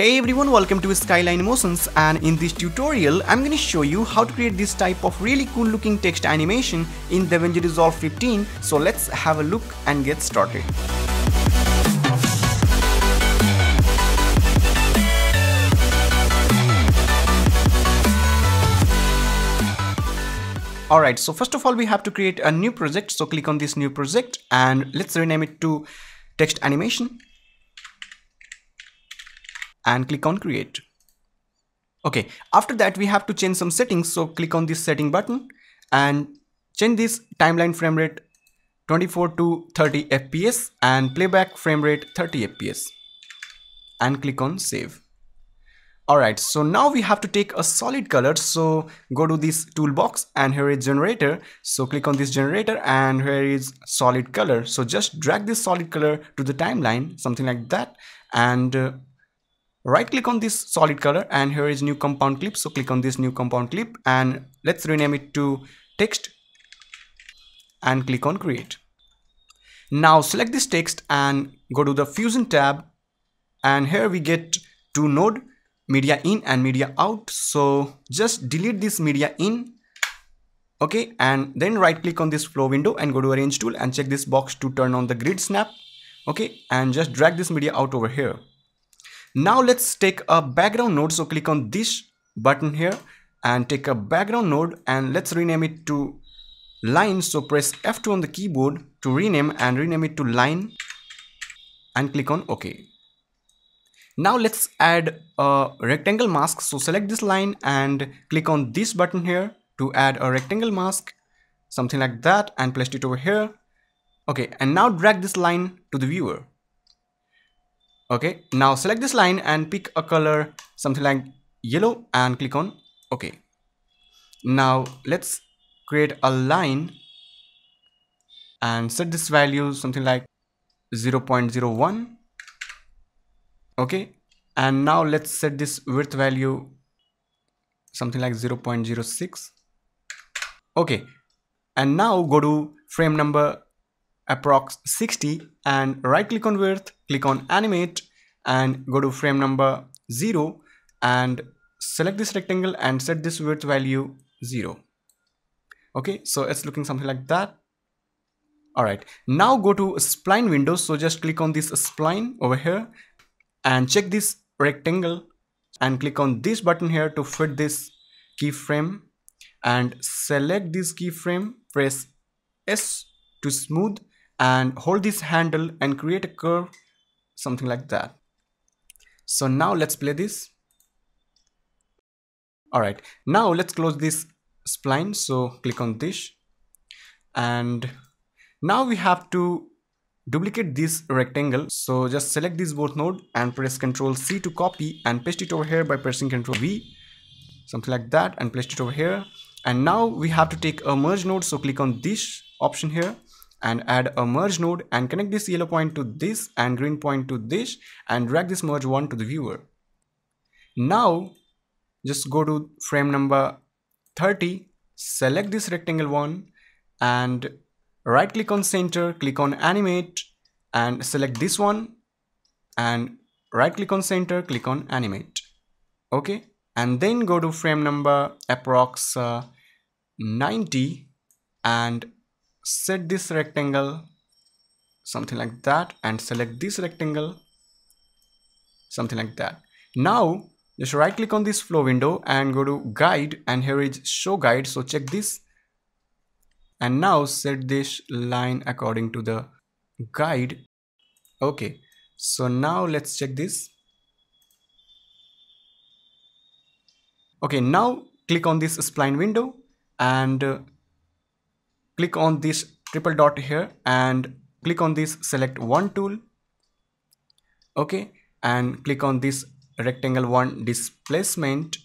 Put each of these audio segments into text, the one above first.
Hey everyone, welcome to Skyline Motions and in this tutorial I'm going to show you how to create this type of really cool looking text animation in DaVinci Resolve 15 so let's have a look and get started. Alright, so first of all we have to create a new project. So click on this new project and let's rename it to text animation and click on create. Okay, after that we have to change some settings. So click on this setting button and change this timeline frame rate 24 to 30 FPS and playback frame rate 30 FPS and click on save. Alright, so now we have to take a solid color. So go to this toolbox and here is generator. So click on this generator and here is solid color. So just drag this solid color to the timeline, something like that. And uh, right click on this solid color and here is new compound clip. So click on this new compound clip and let's rename it to text and click on create. Now select this text and go to the fusion tab and here we get two node media in and media out. So just delete this media in okay and then right click on this flow window and go to arrange tool and check this box to turn on the grid snap okay and just drag this media out over here now let's take a background node. So click on this button here and take a background node and let's rename it to line. So press F2 on the keyboard to rename and rename it to line and click on OK. Now let's add a rectangle mask. So select this line and click on this button here to add a rectangle mask, something like that and place it over here. Okay, and now drag this line to the viewer okay now select this line and pick a color something like yellow and click on ok now let's create a line and set this value something like 0.01 okay and now let's set this width value something like 0.06 okay and now go to frame number approx 60 and right click on width click on animate and go to frame number 0 and select this rectangle and set this width value 0 okay so it's looking something like that. All right now go to spline window so just click on this spline over here and check this rectangle and click on this button here to fit this keyframe and select this keyframe press s to smooth and hold this handle and create a curve something like that. So now let's play this. All right now let's close this spline. So click on this. And now we have to duplicate this rectangle. So just select this both node and press ctrl c to copy and paste it over here by pressing ctrl v something like that and place it over here. And now we have to take a merge node. So click on this option here and add a merge node and connect this yellow point to this and green point to this and drag this merge one to the viewer. Now just go to frame number 30, select this rectangle one and right click on center, click on animate and select this one and right click on center, click on animate. Okay. And then go to frame number approx uh, 90 and set this rectangle something like that and select this rectangle something like that. Now just right click on this flow window and go to guide and here is show guide. So check this. And now set this line according to the guide. Okay. So now let's check this. Okay now click on this spline window and uh, click on this triple dot here and click on this select one tool okay and click on this rectangle one displacement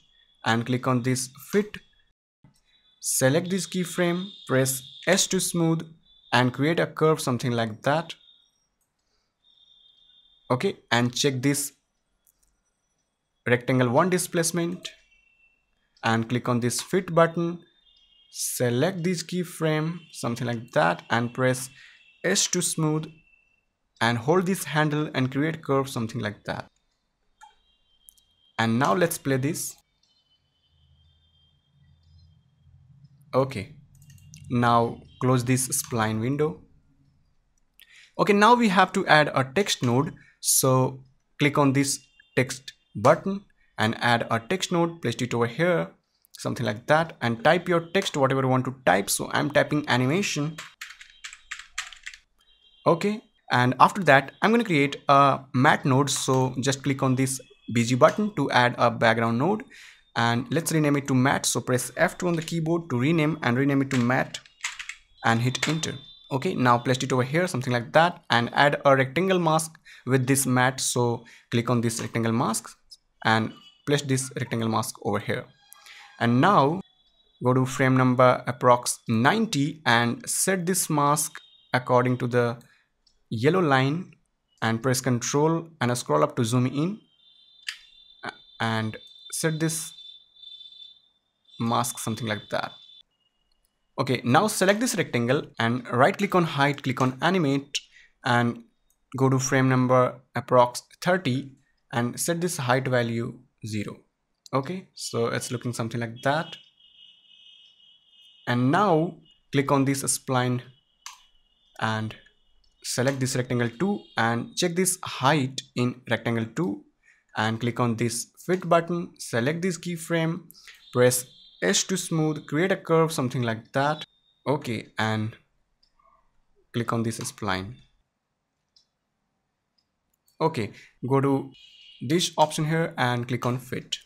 and click on this fit. Select this keyframe press s to smooth and create a curve something like that okay and check this rectangle one displacement and click on this fit button select this keyframe something like that and press S to smooth and hold this handle and create curve something like that. And now let's play this. Okay. Now close this spline window. Okay now we have to add a text node. So click on this text button and add a text node. Place it over here something like that and type your text whatever you want to type. So i'm typing animation. Okay and after that i'm going to create a matte node. So just click on this bg button to add a background node and let's rename it to matte so press f2 on the keyboard to rename and rename it to matte and hit enter. Okay now place it over here something like that and add a rectangle mask with this matte so click on this rectangle mask and place this rectangle mask over here and now go to frame number approx 90 and set this mask according to the yellow line and press Ctrl and scroll up to zoom in. And set this mask something like that. Okay now select this rectangle and right click on height click on animate and go to frame number approx 30 and set this height value 0 okay so it's looking something like that. And now click on this spline and select this rectangle 2 and check this height in rectangle 2 and click on this fit button select this keyframe press S to smooth create a curve something like that. Okay and click on this spline. Okay go to this option here and click on fit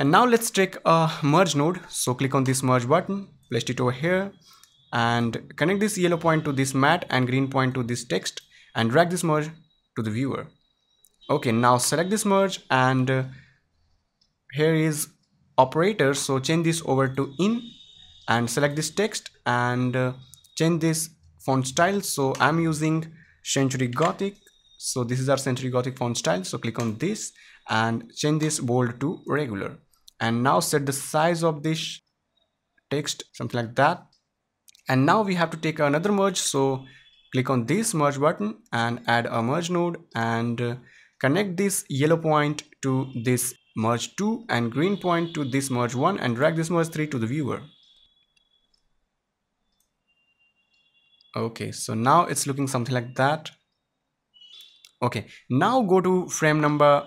and now let's take a merge node. So click on this merge button place it over here and connect this yellow point to this matte and green point to this text and drag this merge to the viewer. Okay now select this merge and uh, here is operator. So change this over to in and select this text and uh, change this font style. So i'm using century gothic. So this is our century gothic font style. So click on this and change this bold to regular and now set the size of this text something like that. And now we have to take another merge. So click on this merge button and add a merge node and uh, connect this yellow point to this merge 2 and green point to this merge 1 and drag this merge 3 to the viewer. Okay so now it's looking something like that. Okay now go to frame number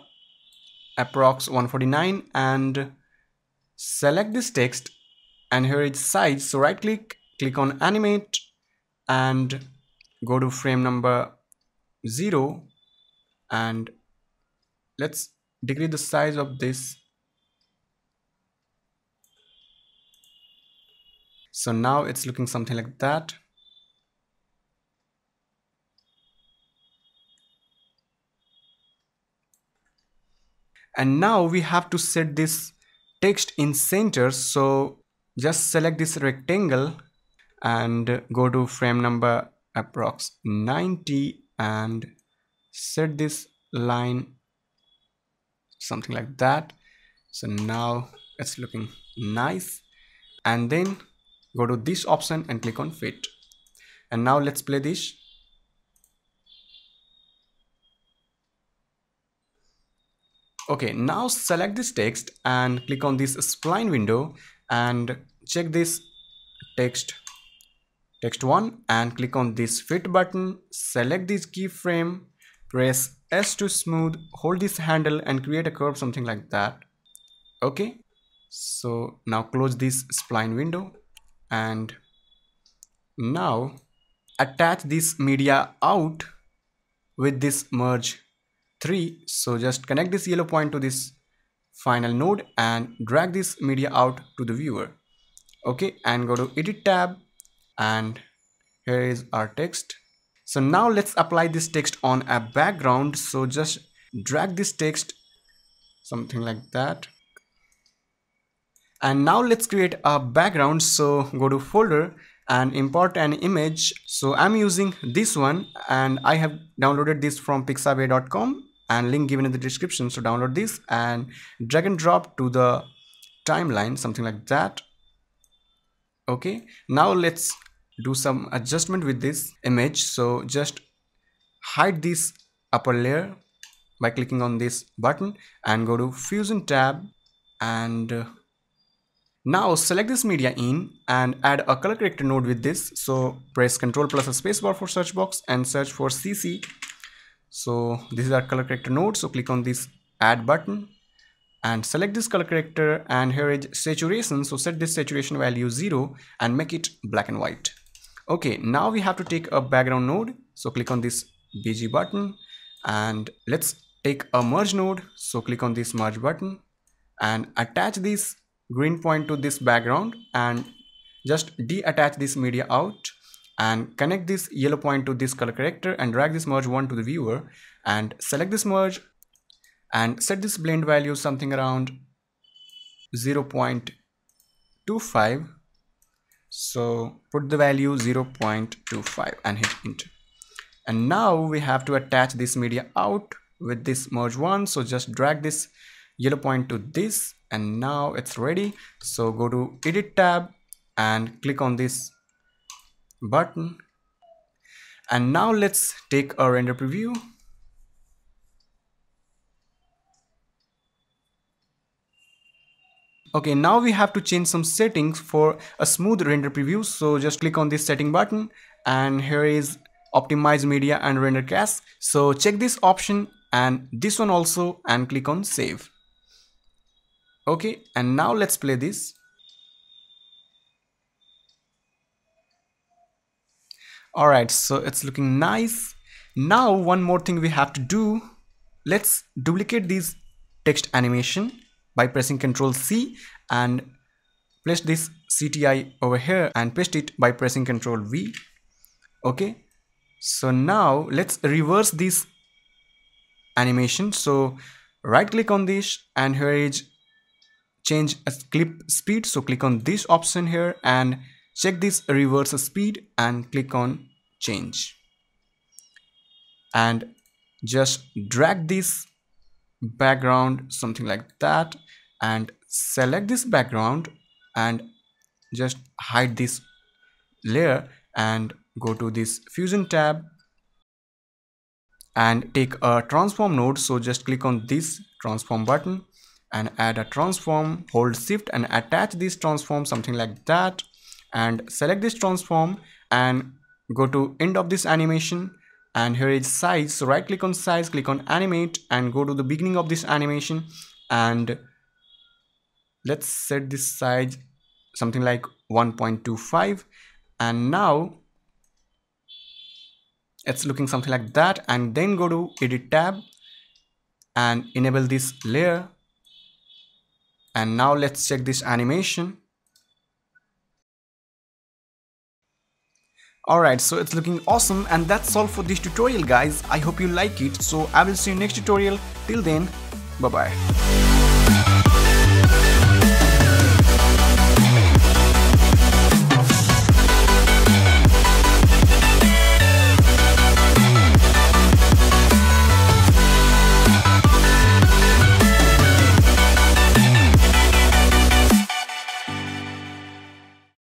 approx 149 and select this text and here it's size so right click click on animate and go to frame number 0 and let's decrease the size of this. So now it's looking something like that. And now we have to set this text in center so just select this rectangle and go to frame number approx 90 and set this line something like that. So now it's looking nice. And then go to this option and click on fit. And now let's play this okay now select this text and click on this spline window and check this text text 1 and click on this fit button select this keyframe press s to smooth hold this handle and create a curve something like that. Okay so now close this spline window and now attach this media out with this merge 3 so just connect this yellow point to this final node and drag this media out to the viewer. Okay and go to edit tab and here is our text. So now let's apply this text on a background. So just drag this text something like that. And now let's create a background. So go to folder and import an image. So i'm using this one and i have downloaded this from pixabay.com and link given in the description so download this and drag and drop to the timeline something like that. Okay now let's do some adjustment with this image. So just hide this upper layer by clicking on this button and go to fusion tab and uh, now select this media in and add a color corrector node with this. So press ctrl plus a spacebar for search box and search for cc so this is our color corrector node so click on this add button and select this color corrector and here is saturation. So set this saturation value 0 and make it black and white. Okay now we have to take a background node. So click on this bg button and let's take a merge node. So click on this merge button and attach this green point to this background and just deattach this media out and connect this yellow point to this color corrector and drag this merge one to the viewer and select this merge and set this blend value something around 0.25 so put the value 0.25 and hit enter. And now we have to attach this media out with this merge one. So just drag this yellow point to this and now it's ready. So go to edit tab and click on this button. And now let's take a render preview. Okay now we have to change some settings for a smooth render preview. So just click on this setting button and here is optimize media and render cache so check this option and this one also and click on save. Okay and now let's play this alright so it's looking nice. Now one more thing we have to do. Let's duplicate this text animation by pressing ctrl C and place this CTI over here and paste it by pressing ctrl V. Okay so now let's reverse this animation. So right click on this and here is change clip speed. So click on this option here and check this reverse speed and click on change. And just drag this background something like that and select this background and just hide this layer and go to this fusion tab and take a transform node. So just click on this transform button and add a transform hold shift and attach this transform something like that and select this transform and go to end of this animation. And here is size. So right click on size click on animate and go to the beginning of this animation. And let's set this size something like 1.25 and now it's looking something like that. And then go to edit tab and enable this layer. And now let's check this animation Alright, so it's looking awesome and that's all for this tutorial guys. I hope you like it. So I will see you next tutorial. Till then, bye bye.